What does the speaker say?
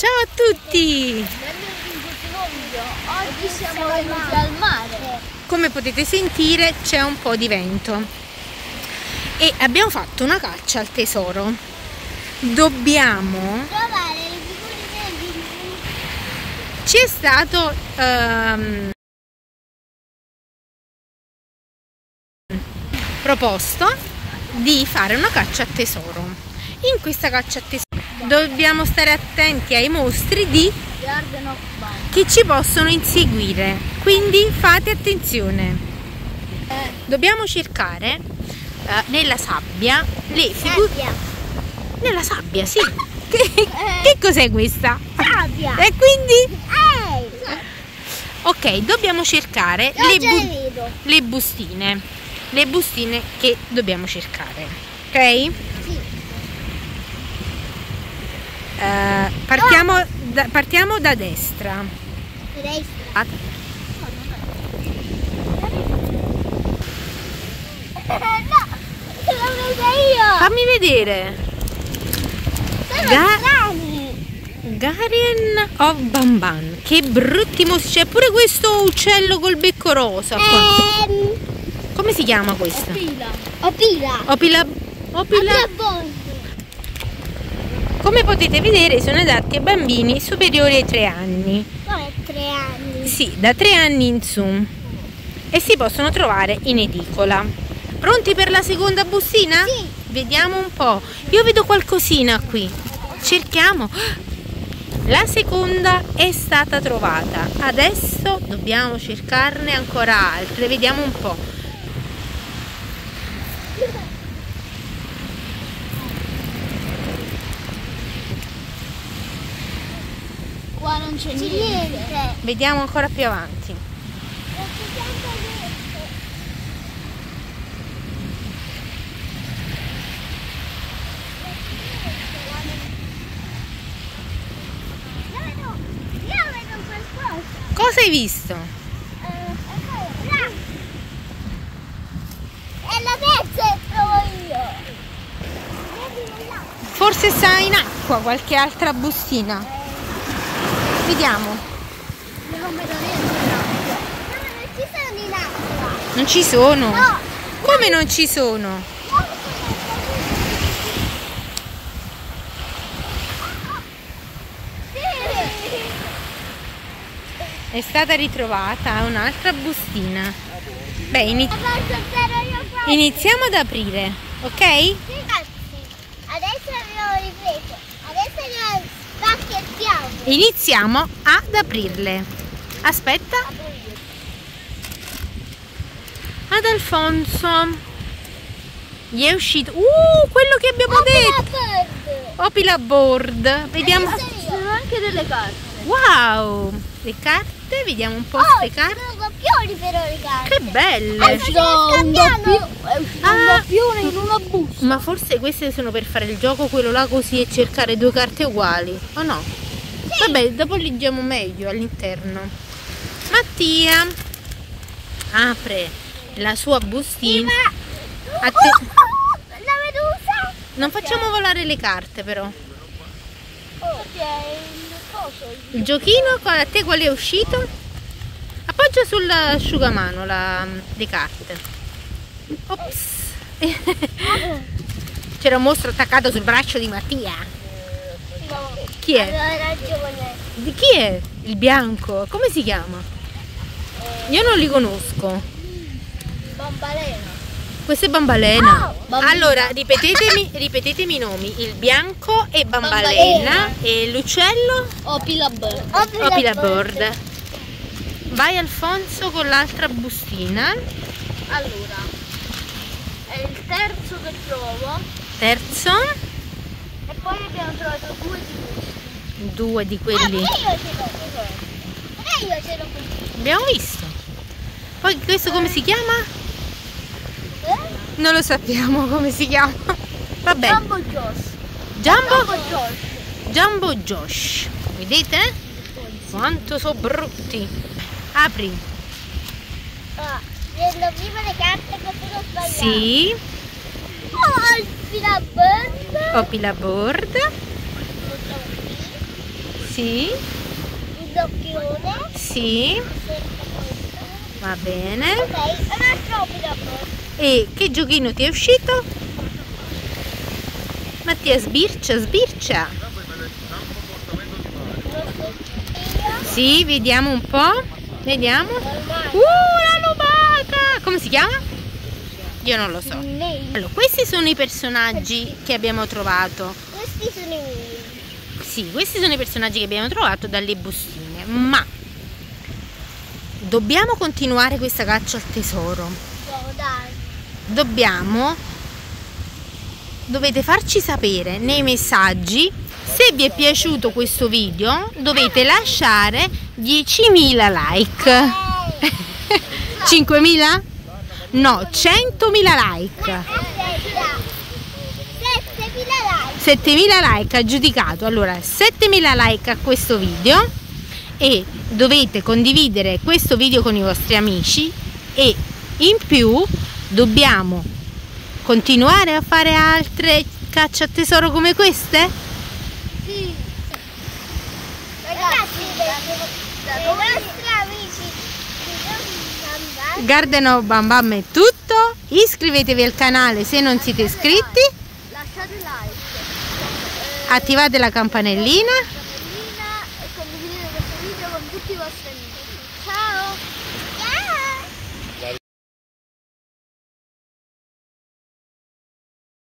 Ciao a tutti! Oggi siamo venuti al mare. Come potete sentire c'è un po' di vento e abbiamo fatto una caccia al tesoro. Dobbiamo... Ci è stato ehm, proposto di fare una caccia a tesoro. In questa caccia a tesoro dobbiamo stare attenti ai mostri di che ci possono inseguire. Quindi fate attenzione. Dobbiamo cercare eh, nella sabbia le figure. Nella sabbia, sì. Che, che cos'è questa? Sabbia. E quindi? Ehi! Ok, dobbiamo cercare le, bu- le bustine. Le bustine che dobbiamo cercare. Ok? Sì. Eh, partiamo, da, partiamo da destra. Direi Ah, no! Ce l'ho presa io! Fammi vedere. Ga-! Garien of Bamban. Che brutti mostri. C'è pure questo uccello col becco rosa. Ehm... Come si chiama questo? Opila. Opila. Opila. Opila. Opila. Come potete vedere sono adatti a bambini superiori ai 3 anni. Come tre anni? Sì, da 3 anni in su. E si possono trovare in edicola. Pronti per la seconda bustina? Sì. Vediamo un po'. Io vedo qualcosina qui. Cerchiamo. La seconda è stata trovata. Adesso dobbiamo cercarne ancora altre. Vediamo un po'. Qua non c'è niente. Vediamo ancora più avanti. Cosa hai visto? Eh, là. E la terza trovo io. Forse sta in acqua qualche altra bustina. Vediamo. Non ci sono in acqua. Non ci sono. No. Come non ci sono? È stata ritrovata un'altra bustina. Beh, ini- La posso stare io qua? iniziamo ad aprire, ok? Sì, adesso abbiamo ripreso. Adesso andiamo Iniziamo ad aprirle. Aspetta. Ad Alfonso. Gli è uscito. Uh, quello che abbiamo detto. Opila board. Vediamo. Ci sono anche delle carte. Wow! Le carte, vediamo un po' Oh, queste ci carte. Doppioni però le. Che belle! È uscito un doppio- è uscito un Ah. doppione in una busta. Ma forse queste sono per fare il gioco quello là così e cercare due carte uguali, o no? Vabbè, dopo leggiamo meglio all'interno. Mattia apre la sua bustina. A te- Oh, la medusa. Non facciamo volare le carte però. Oh, il coso. Il giochino, a te quale è uscito? Appoggia sull'asciugamano la, le carte. Ops. C'era un mostro attaccato sul braccio di Mattia. No. Chi è? Ragione. Di chi è? Il bianco? Come si chiama? Io non li conosco. Bambalena. Questa è Bambalena. Oh, allora, ripetetemi, ripetetemi i nomi. Il bianco è Bambalena, Bambalena. e l'uccello Opila bird. Opila Bird. Vai Alfonso con l'altra bustina. Allora, è il terzo che trovo. Terzo, E poi abbiamo trovato due di questi. due di Ah, quelli. io ce l'ho E io ce l'ho qui. Abbiamo visto. Poi questo come si chiama? Eh? Non lo sappiamo come si chiama. Vabbè. Jumbo Josh. Jumbo, Jumbo Josh. Jumbo Josh. Vedete? Quanto sono brutti. Apri. Ah, prendo prima le carte che sono sbagliate. Sì. Oh, il Pirabird. Opila board. Lo trovo qui. Sì, un doppione. sì, va bene. Ok, un altro. E che giochino ti è uscito? Mattia sbircia, sbircia. Sì, vediamo un po'. Vediamo. Uh, la lumaca! Come si chiama? Io non lo so. Allora, questi sono i personaggi che abbiamo trovato. Questi sono i miei. Sì, questi sono i personaggi che abbiamo trovato dalle bustine, ma dobbiamo continuare questa caccia al tesoro. Oh, dai. Dobbiamo dovete farci sapere nei messaggi se vi è piaciuto questo video, dovete lasciare 10.000 like. 5.000? No, 100.000 like. Aspetta. 7.000 like. 7.000 like aggiudicato allora 7.000 like a questo video e dovete condividere questo video con i vostri amici e in più dobbiamo continuare a fare altre caccia a tesoro come queste? Sì. Di Garden of Bam Bam è tutto iscrivetevi al canale se non siete iscritti Lasciate like. attivate la campanellina e condividete questo video con tutti i vostri amici. Ciao!